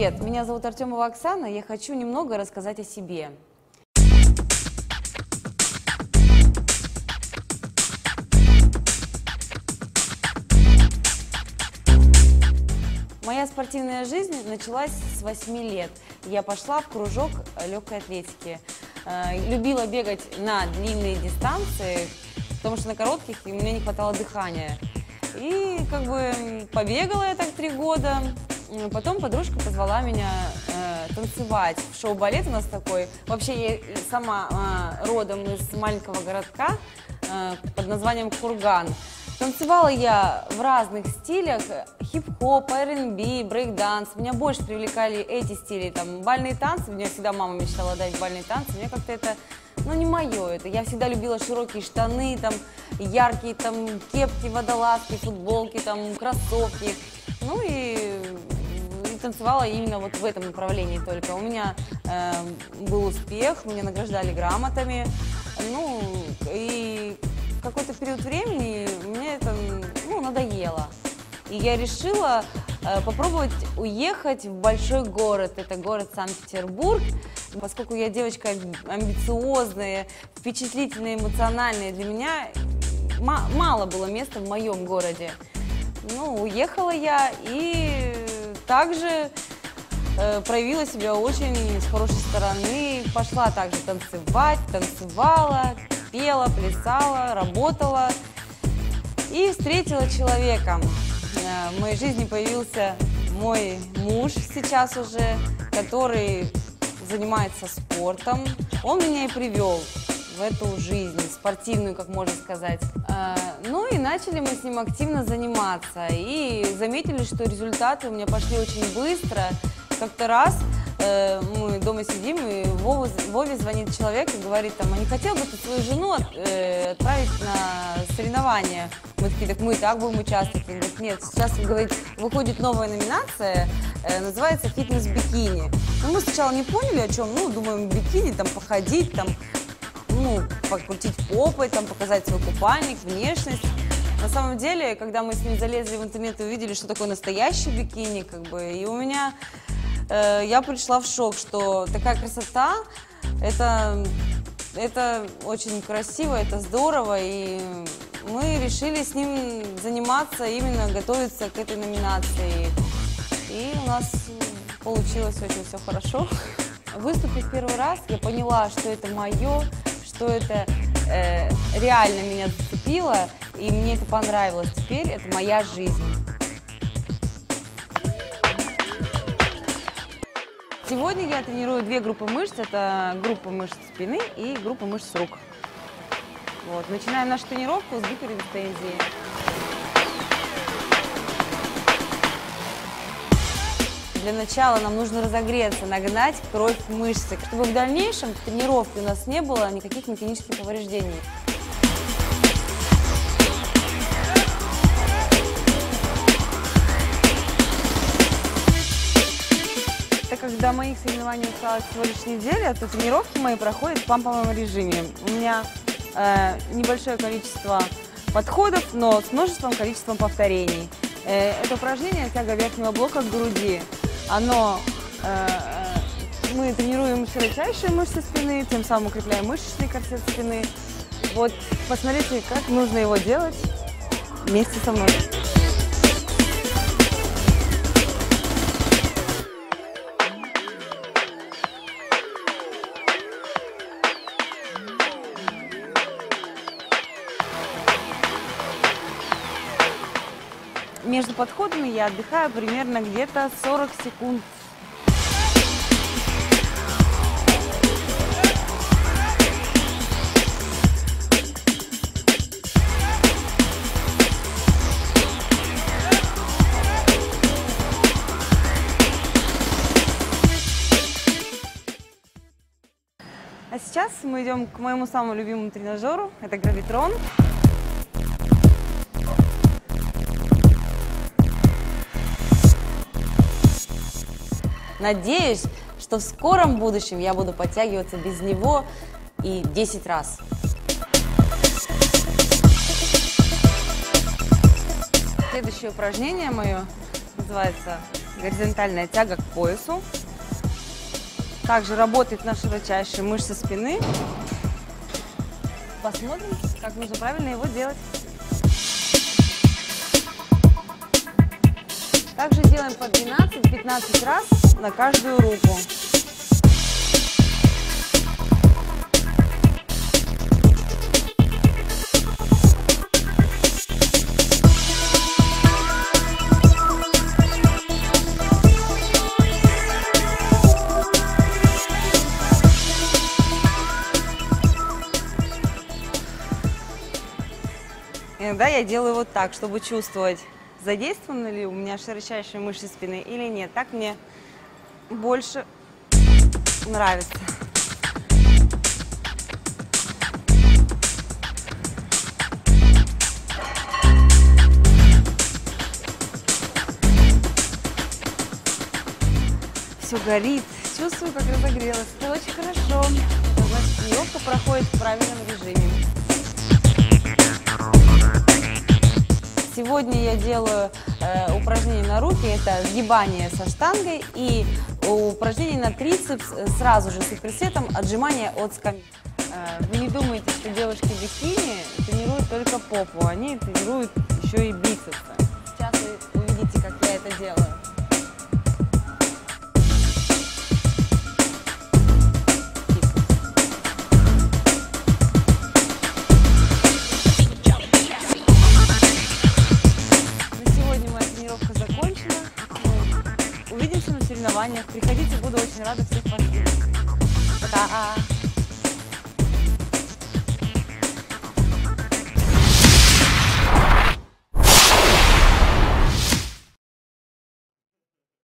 привет! Меня зовут Артемова Оксана. Я хочу немного рассказать о себе. Моя спортивная жизнь началась с 8 лет. Я пошла в кружок легкой атлетики. Э, Любила бегать на длинные дистанции, потому что на коротких у меня не хватало дыхания. И как бы побегала я так три года. Потом подружка позвала меня э, танцевать. Шоу-балет у нас такой. Вообще я сама э, родом из маленького городка э, под названием Курган. Танцевала я в разных стилях, хип-хоп, R&B, брейк-данс. Меня больше привлекали эти стили, там, бальные танцы. Мне всегда мама мечтала дать бальные танцы. Мне как-то это, ну, не мое это. Я всегда любила широкие штаны, там, яркие, там, кепки, водолазки, футболки, там, кроссовки. Ну, и танцевала именно вот в этом направлении только. У меня э, был успех, меня награждали грамотами. Ну, и какой-то период времени мне это ну, надоело. И я решила э, попробовать уехать в большой город. Это город Санкт-Петербург. Поскольку я девочка амбициозная, впечатлительная, эмоциональная, для меня ма- мало было места в моем городе. Ну, уехала я и также э, проявила себя очень с хорошей стороны. Пошла также танцевать, танцевала, пела, плясала, работала. И встретила человека. Э, В моей жизни появился мой муж сейчас уже, который занимается спортом. Он меня и привел в эту жизнь, спортивную, как можно сказать. Э, Ну и начали мы с ним активно заниматься. И заметили, что результаты у меня пошли очень быстро. Как-то раз э, мы дома сидим, и Вове звонит человек и говорит, там, а не хотел бы ты свою жену э, отправить на соревнования? Мы такие, так мы и так будем участвовать. Он говорит, нет, сейчас, говорит, выходит новая номинация, э, называется «Фитнес-бикини». Ну, мы сначала не поняли, о чем, ну, думаем, бикини, там, походить, там, ну, покрутить попой, там, показать свой купальник, внешность. На самом деле, когда мы с ним залезли в интернет и увидели, что такое настоящий бикини, как бы, и у меня, э, я пришла в шок, что такая красота, это, это очень красиво, это здорово, и мы решили с ним заниматься, именно готовиться к этой номинации. И у нас получилось очень все хорошо. Выступив первый раз, я поняла, что это мое, что это э, реально меня зацепило, и мне это понравилось. Теперь это моя жизнь. Сегодня я тренирую две группы мышц. Это группа мышц спины и группа мышц рук. Вот. Начинаем нашу тренировку с гиперрезистензии. Для начала нам нужно разогреться, нагнать кровь в мышцы, чтобы в дальнейшем в тренировке у нас не было никаких механических повреждений. Как до моих соревнований осталось всего лишь неделя, то тренировки мои проходят в памповом режиме. У меня э, небольшое количество подходов, но с множеством количеством повторений. Э, это упражнение тяга верхнего блока к груди. Оно э, э, мы тренируем широчайшие мышцы спины, тем самым укрепляем мышечный корсет спины. Вот посмотрите, как нужно его делать вместе со мной. Между подходами я отдыхаю примерно где-то 40 секунд. А сейчас мы идем к моему самому любимому тренажеру. Это гравитрон. Надеюсь, что в скором будущем я буду подтягиваться без него и 10 раз. Следующее упражнение мое называется горизонтальная тяга к поясу. Также работает на широчайшие мышцы спины. Посмотрим, как нужно правильно его делать. Также делаем по 12-15 раз на каждую руку. Иногда я делаю вот так, чтобы чувствовать, задействованы ли у меня широчайшие мышцы спины или нет. Так мне больше нравится. Все горит. Чувствую, как разогрелась. Это очень хорошо. Значит, тренировка проходит в правильном режиме. Сегодня я делаю э, упражнение на руки, это сгибание со штангой и упражнение на трицепс э, сразу же с присетом отжимание от скамьи. Э, вы не думайте, что девушки бикини тренируют только попу, они тренируют еще и бицепсы. Сейчас вы увидите, как я это делаю. Мы Увидимся на